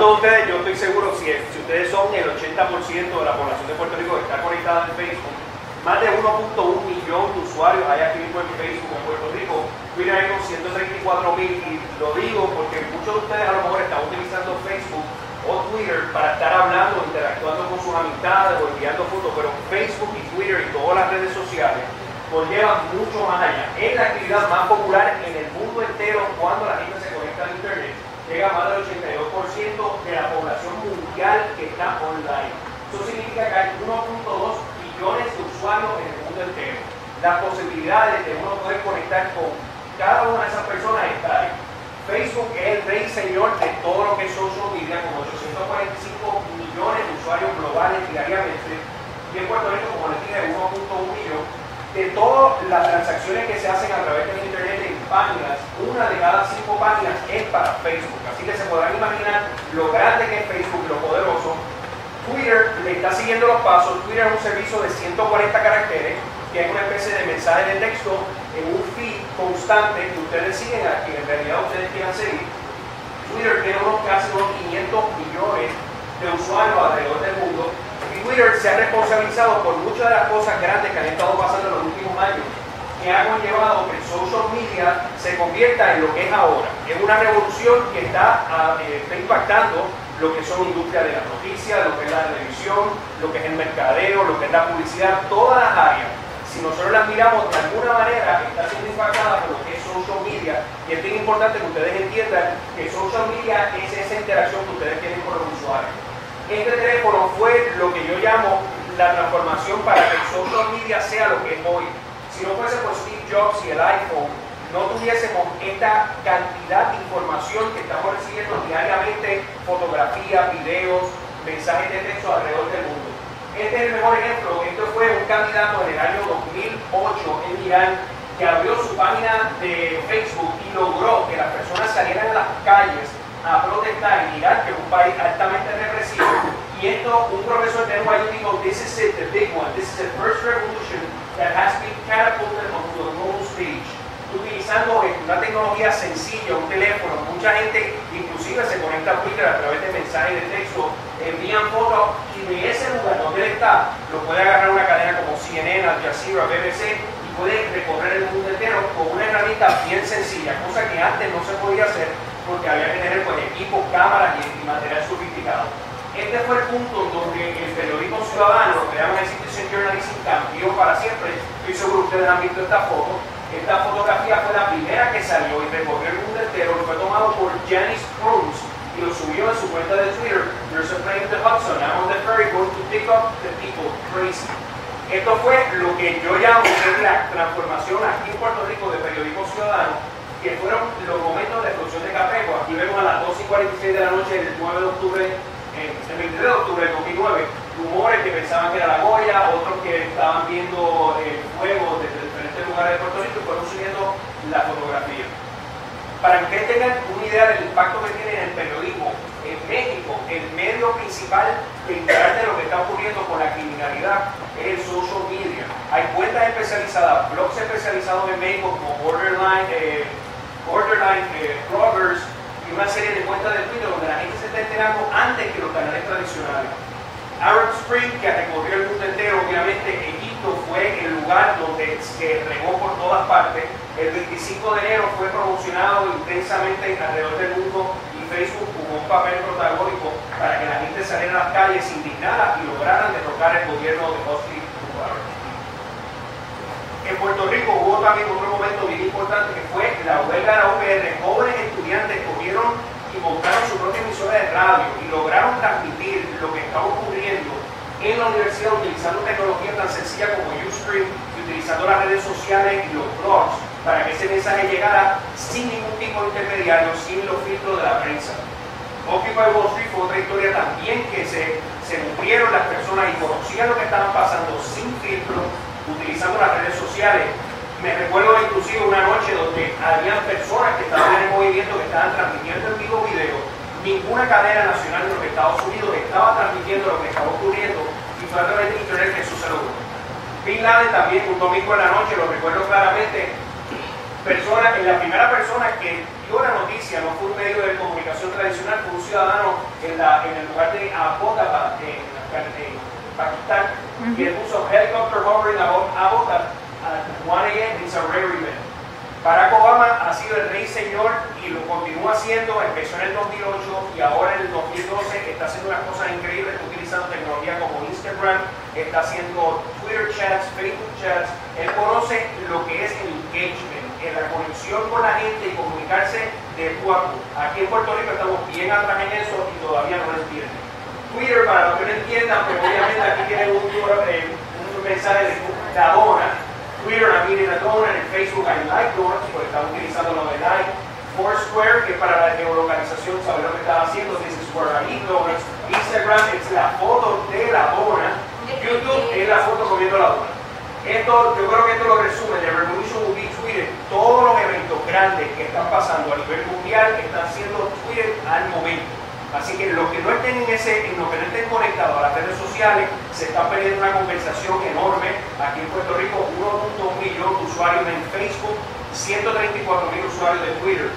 ¿Cuántos de ustedes, yo estoy seguro, si, ustedes son el 80% de la población de Puerto Rico que está conectada en Facebook, más de 1.1 millón de usuarios hay aquí mismo en Facebook en Puerto Rico, Twitter hay con 134 mil y lo digo porque muchos de ustedes a lo mejor están utilizando Facebook o Twitter para estar hablando, interactuando con sus amistades o enviando fotos, pero Facebook y Twitter y todas las redes sociales conllevan mucho más allá. Es la actividad más popular en el mundo entero cuando la gente se conecta a Internet llega a más del 82% de la población mundial que está online. Eso significa que hay 1.2 millones de usuarios en el mundo entero. Las posibilidades de uno poder conectar con cada una de esas personas está ahí. Facebook es el rey señor de todo lo que es social media, con 845 millones de usuarios globales diariamente. Y en Puerto Rico, como les dije, 1.1 millón. De todas las transacciones que se hacen a través del Internet páginas, una de cada cinco páginas es para Facebook. Así que se podrán imaginar lo grande que es Facebook, lo poderoso. Twitter le está siguiendo los pasos. Twitter es un servicio de 140 caracteres, que es una especie de mensaje de texto en un feed constante que ustedes siguen a quien en realidad ustedes quieran seguir. Twitter tiene unos casi unos 500 millones de usuarios alrededor del mundo. Y Twitter se ha responsabilizado por muchas de las cosas grandes que han estado pasando en los últimos años que ha conllevado que el social media se convierta en lo que es ahora. Es una revolución que está, ah, eh, está impactando lo que son industrias de la noticia, lo que es la televisión, lo que es el mercadeo, lo que es la publicidad, todas las áreas. Si nosotros las miramos de alguna manera, está siendo impactada por lo que es social media. Y es bien importante que ustedes entiendan que social media es esa interacción que ustedes tienen con los usuarios. Este teléfono fue lo que yo llamo la transformación para que el social media sea lo que es hoy si no fuese por Steve Jobs y el iPhone, no tuviésemos esta cantidad de información que estamos recibiendo diariamente, fotografías, videos, mensajes de texto alrededor del mundo. Este es el mejor ejemplo. Esto fue un candidato en el año 2008 en Irán que abrió su página de Facebook y logró que las personas salieran a las calles a protestar en Irán, que es un país altamente represivo. Un profesor de NYU dijo, this is it, the big one, this is the first revolution that has been catapulted onto the global stage, utilizando una tecnología sencilla, un teléfono. Mucha gente inclusive se conecta a Twitter a través de mensajes de texto, envían fotos y de ese lugar donde él está, lo puede agarrar una cadena como CNN, Al Jazeera, BBC y puede recorrer el mundo entero con una herramienta bien sencilla, cosa que antes no se podía hacer porque había que tener pues, equipos, cámaras y, material. Este fue el punto donde el periodismo ciudadano, llaman Citizen Journalism, cambió para siempre. Estoy seguro que ustedes han visto esta foto. Esta fotografía fue la primera que salió y recorrió el mundo entero. Fue tomado por Janice Cruz y lo subió en su cuenta de Twitter. Plane in the Hudson. I'm on the ferry going to pick up the people. Crazy. Esto fue lo que yo llamo la transformación aquí en Puerto Rico de periodismo ciudadano, que fueron los momentos de explosión de Capeco. Aquí vemos a las 2 y 46 de la noche del 9 de octubre el 23 de octubre del 2009, rumores que pensaban que era la Goya, otros que estaban viendo el fuego desde diferentes lugares de Puerto Rico y fueron subiendo la fotografía. Para que ustedes tengan una idea del impacto que tiene en el periodismo, en México, el medio principal de de lo que está ocurriendo con la criminalidad es el social media. Hay cuentas especializadas, blogs especializados en México como Borderline, eh, Borderline eh, y una serie de cuentas de Twitter donde la gente se está enterando antes que los canales tradicionales. Arab Spring, que recorrió el mundo entero, obviamente Egipto fue el lugar donde se regó por todas partes. El 25 de enero fue promocionado intensamente alrededor del mundo y Facebook jugó un papel protagónico para que la gente saliera a las calles indignada y lograran derrocar el gobierno de Hosni Mubarak. En Puerto Rico hubo también otro momento bien importante que fue la huelga de la UPR. Jóvenes estudiantes cogieron y montaron su propia emisora de radio y lograron transmitir lo que estaba ocurriendo en la universidad utilizando tecnología tan sencilla como Ustream y utilizando las redes sociales y los blogs para que ese mensaje llegara sin ningún tipo de intermediario, sin los filtros de la prensa. Occupy Wall Street fue otra historia también que se, se murieron las personas y conocían lo que estaban pasando sin filtro, utilizando las redes sociales. Me recuerdo inclusive una noche donde había personas que estaban en el movimiento, que estaban transmitiendo en vivo video. Ninguna cadena nacional de los Estados Unidos estaba transmitiendo lo que estaba ocurriendo y fue a través de internet que eso se logró. Bin Laden también un domingo en la noche, lo recuerdo claramente, persona, la primera persona que dio la noticia no fue un medio de comunicación tradicional, fue un ciudadano en, la, en el lugar de Abbottabad, en, en Pakistán, y le puso helicopter hovering about Abbottabad 1 a.m. It's a rare event. Barack Obama ha sido el rey señor y lo continúa haciendo, empezó en el 2008 y ahora en el 2012 está haciendo unas cosas increíbles, utilizando tecnología como Instagram, está haciendo Twitter chats, Facebook chats, él conoce lo que es el engagement, la conexión con la gente y comunicarse de tú. Aquí en Puerto Rico estamos bien atrás en eso y todavía no lo entienden. Twitter, para los que no entiendan, pues obviamente aquí tienen un, eh, mensaje de la dona, Twitter I mean a donut, en Facebook hay like donuts, porque están utilizando lo de like. Foursquare, que para la geolocalización, saber lo que están haciendo, is where I donuts. Instagram es la foto de la dona. YouTube es la foto comiendo la dona. Esto, yo creo que esto lo resume, The Revolution will be tweeted. Todos los eventos grandes que están pasando a nivel mundial están siendo tweeted al momento. Así que los que no estén en ese, los que no estén conectados a las redes sociales, se está perdiendo una conversación enorme. Aquí en Puerto Rico, 1.1 millón de usuarios en Facebook, 134 mil usuarios de Twitter.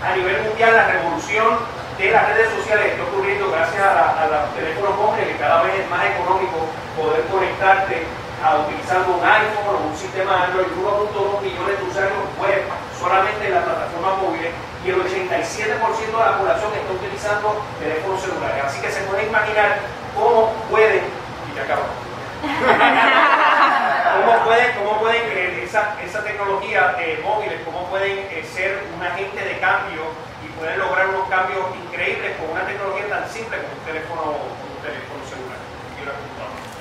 A nivel mundial, la revolución de las redes sociales está ocurriendo gracias a, los teléfonos móviles, que cada vez es más económico poder conectarte a, utilizando un iPhone o un sistema Android, 1.2 millones de usuarios web solamente en las plataformas móviles y el 87% de la población está utilizando teléfonos celulares. Así que se puede imaginar cómo pueden, y ya acabo, cómo pueden, cómo pueden eh, esa, esa, tecnología de móviles, cómo pueden eh, ser un agente de cambio y pueden lograr unos cambios increíbles con una tecnología tan simple como un teléfono, un teléfono celular y una computadora.